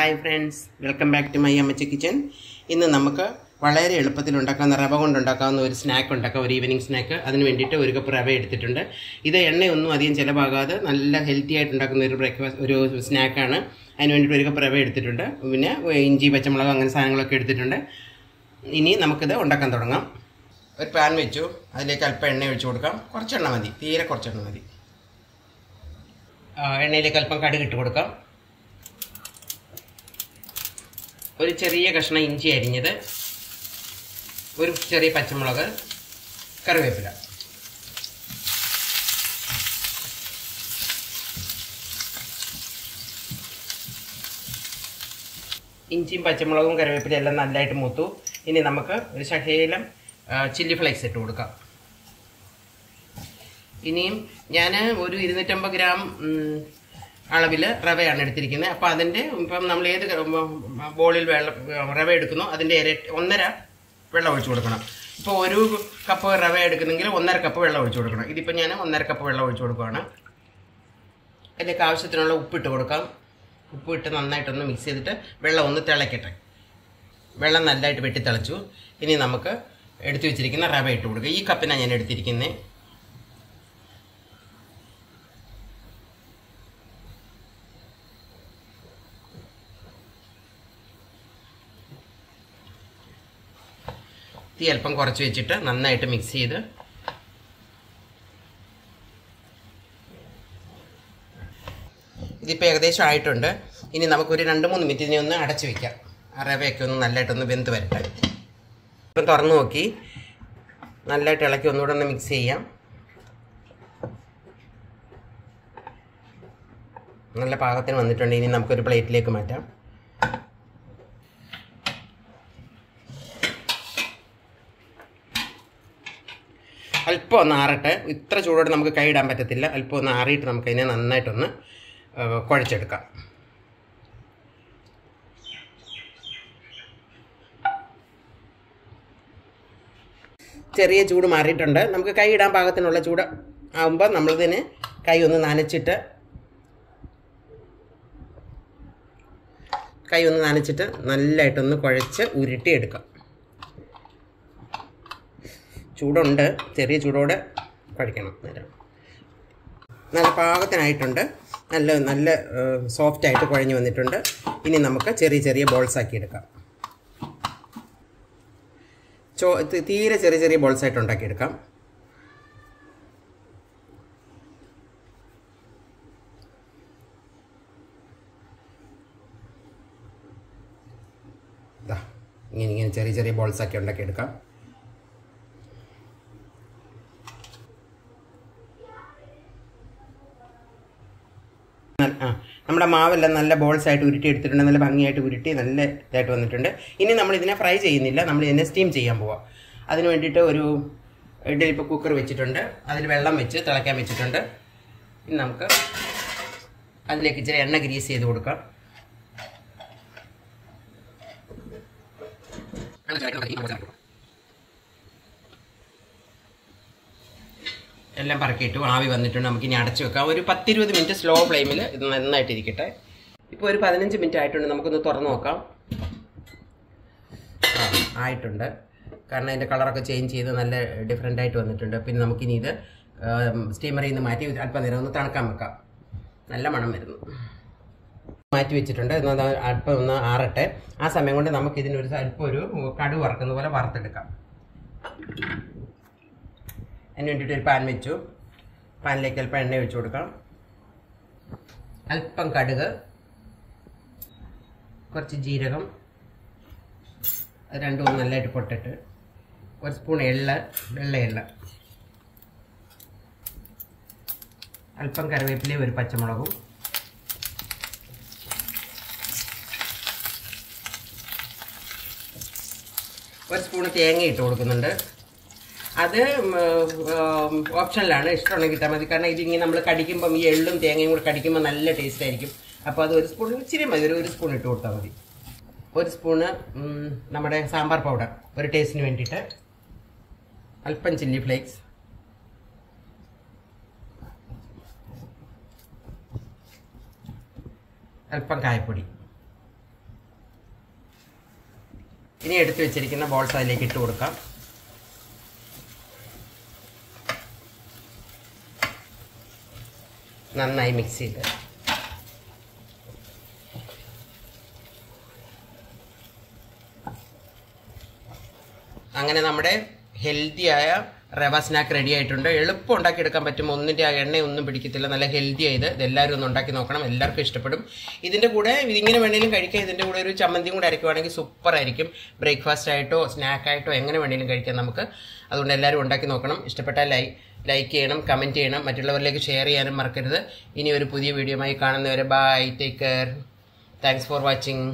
Hi friends welcome back to my Ammachi kitchen ഇന്ന് നമുക്ക് വളരെ എളുപ്പത്തിൽ ഉണ്ടാക്കാവുന്ന റവ കൊണ്ടുണ്ടാക്കാവുന്ന ഒരു സ്നാക്ക് ഉണ്ടാക്കാം. ഒരു ഈവനിങ് സ്നാക്ക് അതിന് വേണ്ടിയിട്ട് ഒരു കപ്പ് റവ എടുത്തിട്ടുണ്ട്. ഇത് എണ്ണയൊന്നും അധികം ചിലവാകാതെ നല്ല ഹെൽത്തി ആയിട്ട് ഉണ്ടാക്കുന്ന ഒരു ബ്രേക്ക്ഫാസ്റ്റ് ഒരു സ്നാക്കാണ് അതിന് വേണ്ടിയിട്ട് ഒരു കപ്പ് റവ എടുത്തിട്ടുണ്ട്. പിന്നെ ഇഞ്ചി പച്ചമുളക് അങ്ങനെ സാധനങ്ങളൊക്കെ എടുത്തിട്ടുണ്ട്. ഇനി നമുക്കിത് ഉണ്ടാക്കാൻ തുടങ്ങാം. ഒരു പാൻ വെച്ചു. അതിലേക്ക് അല്പം എണ്ണ ഒഴിച്ചു കൊടുക്കാം. കുറച്ചെണ്ണ മതി. തീരെ കുറച്ചെണ്ണ മതി. എണ്ണയിലേക്ക് അല്പം കടുക് ഇട്ട് കൊടുക്കാം. ഒരു ചെറിയ കഷ്ണം ഇഞ്ചി അരിഞ്ഞത് ഒരു ചെറിയ പച്ചമുളക് കറിവേപ്പില. ഇഞ്ചിയും പച്ചമുളകും കറിവേപ്പില എല്ലാം നല്ലതായിട്ട് മൂത്തു. ഇനി നമുക്ക് ഒരു ശകലം ചില്ലി ഫ്ലേക്സ് ഇട്ട് കൊടുക്കാം. ഇനിയും ഞാൻ ഒരു ഇരുന്നൂറ്റമ്പത് ഗ്രാം അളവിൽ റവയാണ് എടുത്തിരിക്കുന്നത്. അപ്പോൾ അതിന്റെ ഇപ്പം നമ്മൾ ഏത് ബോളിൽ വെള്ളം റവ എടുക്കുന്നു അതിന്റെ ഇര ഒന്നര വെള്ളം ഒഴിച്ചു കൊടുക്കണം. ഇപ്പോൾ ഒരു കപ്പ് റവ എടുക്കുന്നെങ്കിൽ ഒന്നര കപ്പ് വെള്ളം ഒഴിച്ചു കൊടുക്കണം. ഇതിപ്പോൾ ഞാൻ ഒന്നര കപ്പ് വെള്ളം ഒഴിച്ചു കൊടുക്കുകയാണ് അതിലേക്ക് ആവശ്യത്തിനുള്ള ഉപ്പിട്ട് കൊടുക്കാം. ഉപ്പ് ഉപ്പിട്ട് നന്നായിട്ടൊന്ന് മിക്സ് ചെയ്തിട്ട് വെള്ളം ഒന്ന് തിളയ്ക്കട്ടെ. വെള്ളം നല്ലതായിട്ട് വെട്ടി തിളച്ചു ഇനി നമുക്ക് എടുത്തു വെച്ചിരിക്കുന്ന റവ ഇട്ട് കൊടുക്കുക ഈ കപ്പിനാണ് ഞാൻ എടുത്തിരിക്കുന്നത് തീ അല്പം കുറച്ച് വെച്ചിട്ട് നന്നായിട്ട് മിക്സ് ചെയ്ത് ഇതിപ്പോൾ ഏകദേശം ആയിട്ടുണ്ട്. ഇനി നമുക്കൊരു രണ്ട് മൂന്ന് മിനിറ്റ് ഇതിനെ ഒന്ന് അടച്ചു വെക്കാം. അറവയൊക്കെ റവയൊക്കെ ഒന്ന് നല്ലതായിട്ടൊന്ന് വെന്ത് വരട്ടെ. ഇപ്പം തുറന്നു നോക്കി. നല്ലതായിട്ട് ഇളക്കി ഒന്നുകൂടെ ഒന്ന് മിക്സ് ചെയ്യാം. നല്ല പാകത്തിന് വന്നിട്ടുണ്ട്. ഇനി നമുക്കൊരു പ്ലേറ്റിലേക്ക് മാറ്റാം. അല്പം ഒന്ന് ആറട്ടെ. ഇത്ര ചൂടോടെ നമുക്ക് കൈയിടാൻ പറ്റത്തില്ല. അല്പം ഒന്ന് ആറിയിട്ട് നമുക്ക് അതിനെ നന്നായിട്ടൊന്ന് കുഴച്ചെടുക്കാം. ചെറിയ ചൂട് മാറിയിട്ടുണ്ട്. നമുക്ക് കൈ ഇടാൻ പാകത്തിനുള്ള ചൂട് ആകുമ്പോൾ നമ്മളിതിന് കൈ ഒന്ന് നനച്ചിട്ട് കൈ ഒന്ന് നനച്ചിട്ട് നല്ലതായിട്ടൊന്ന് കുഴച്ച് ഉരുട്ടിയെടുക്കാം. ചൂടുണ്ട്. ചെറിയ ചൂടോടെ കഴിക്കണം നേരം. നല്ല പാകത്തിനായിട്ടുണ്ട്. നല്ല നല്ല സോഫ്റ്റായിട്ട് കുഴഞ്ഞു വന്നിട്ടുണ്ട്. ഇനി നമുക്ക് ചെറിയ ചെറിയ ബോൾസ് ആക്കി എടുക്കാം. ചോ തീരെ ചെറിയ ചെറിയ ബോൾസ് ആയിട്ട് ഉണ്ടാക്കിയെടുക്കാം ഇങ്ങനെ ഇങ്ങനെ ചെറിയ ചെറിയ ബോൾസ് ആക്കി ഉണ്ടാക്കിയെടുക്കാം ആ നമ്മുടെ മാവെല്ലാം നല്ല ബോൾസ് ആയിട്ട് ഉരുട്ടി എടുത്തിട്ടുണ്ട് നല്ല ഭംഗിയായിട്ട് ഉരുട്ടി നല്ല ഇതായിട്ട് വന്നിട്ടുണ്ട്. ഇനി നമ്മൾ ഇതിനെ ഫ്രൈ ചെയ്യുന്നില്ല നമ്മൾ ഇതിനെ സ്റ്റീം ചെയ്യാൻ പോവാം. അതിന് വേണ്ടിയിട്ട് ഒരു ഇഡലി ഇപ്പോൾ കുക്കർ വെച്ചിട്ടുണ്ട് അതിൽ വെള്ളം വെച്ച് തിളയ്ക്കാൻ വെച്ചിട്ടുണ്ട്. ഇനി നമുക്ക് അതിലേക്ക് ഇച്ചിരി എണ്ണ ഗ്രീസ് ചെയ്ത് കൊടുക്കാം. എല്ലാം പറക്കിയിട്ടു ആവി വന്നിട്ടുണ്ട്. നമുക്ക് ഇനി അടച്ചു വെക്കാം. ഒരു പത്തിരുപത് മിനിറ്റ് സ്ലോ ഫ്ലെയിമിൽ ഇത് നന്നായിട്ട് ഇരിക്കട്ടെ ഇപ്പോൾ ഒരു പതിനഞ്ച് മിനിറ്റ് ആയിട്ടുണ്ട്. നമുക്കൊന്ന് തുറന്ന് നോക്കാം. ആയിട്ടുണ്ട്. കാരണം അതിന്റെ കളറൊക്കെ ചേഞ്ച് ചെയ്ത് നല്ല ഡിഫറെന്റ് ആയിട്ട് വന്നിട്ടുണ്ട്. പിന്നെ നമുക്കിനി ഇത് സ്റ്റീമറിൽ നിന്ന് മാറ്റി അല്പം നേരം ഒന്ന് തണുക്കാൻ വെക്കാം. നല്ല മണം വരുന്നു. മാറ്റി വെച്ചിട്ടുണ്ട്. എന്നാൽ അല്പം ഒന്ന് ആറട്ടെ. ആ സമയം കൊണ്ട് നമുക്ക് ഇതിനൊരു അല്പം ഒരു കടു വറക്കുന്ന പോലെ വറുത്തെടുക്കാം. അതിന് വേണ്ടിയിട്ട് ഒരു പാൻ വെച്ചു. പാനിലേക്ക് അല്പം എണ്ണ ഒഴിച്ചു കൊടുക്കാം അല്പം കടുക് കുറച്ച് ജീരകം അത് രണ്ടും നല്ലതായിട്ട് പൊട്ടിട്ട് ഒരു സ്പൂൺ എള്ള വെള്ള എള്ള. അല്പം കറിവേപ്പിലയും ഒരു പച്ചമുളകും. ഒരു സ്പൂണ് തേങ്ങ ഇട്ട് കൊടുക്കുന്നുണ്ട്. അത് ഓപ്ഷനിലാണ്. ഇഷ്ടമുണ്ടെങ്കിൽ ഇട്ടാൽ മതി. കാരണം ഇതിങ്ങനെ നമ്മൾ കടിക്കുമ്പം ഈ എള്ളും തേങ്ങയും കൂടെ കടിക്കുമ്പോൾ നല്ല ടേസ്റ്റ് ആയിരിക്കും. അപ്പോൾ അത് ഒരു സ്പൂൺ ഇച്ചിരി മതി. ഒരു ഒരു സ്പൂൺ ഇട്ട് കൊടുത്താൽ മതി. ഒരു സ്പൂണ് നമ്മുടെ സാമ്പാർ പൗഡർ ഒരു ടേസ്റ്റിന് വേണ്ടിയിട്ട്. അല്പം ചില്ലി ഫ്ലേക്സ് അല്പം കായപ്പൊടി. ഇനി എടുത്തു വെച്ചിരിക്കുന്ന ബോൾസ് അതിലേക്ക് ഇട്ട് കൊടുക്കാം. നന്നായി മിക്സ് ചെയ്ത്. അങ്ങനെ നമ്മുടെ ഹെൽത്തിയായ റവ സ്നാക്ക് റെഡി ആയിട്ടുണ്ട്. എളുപ്പം ഉണ്ടാക്കിയെടുക്കാൻ പറ്റും. ഒന്നിന്റെ എണ്ണയൊന്നും പിടിക്കത്തില്ല. നല്ല ഹെൽത്തി ആയത്. ഇതെല്ലാവരും ഒന്ന് ഉണ്ടാക്കി നോക്കണം. എല്ലാവർക്കും ഇഷ്ടപ്പെടും. ഇതിന്റെ കൂടെ ഇതിങ്ങനെ വേണേലും കഴിക്കാം. ഇതിന്റെ കൂടെ ഒരു ചമ്മന്തിയും കൂടെ അരയ്ക്കുവാണെങ്കിൽ സൂപ്പർ ആയിരിക്കും. ബ്രേക്ക്ഫാസ്റ്റ് ആയിട്ടോ സ്നാക്കായിട്ടോ എങ്ങനെ വേണേലും കഴിക്കാം നമുക്ക്. അതുകൊണ്ട് എല്ലാവരും ഉണ്ടാക്കി നോക്കണം. ഇഷ്ടപ്പെട്ടാൽ ലൈക്ക് ലൈക്ക് ചെയ്യണം കമന്റ് ചെയ്യണം മറ്റുള്ളവരിലേക്ക് ഷെയർ ചെയ്യാനും മറക്കരുത്. ഇനി ഒരു പുതിയ വീഡിയോയുമായി കാണുന്നവരെ bye take care thanks for watching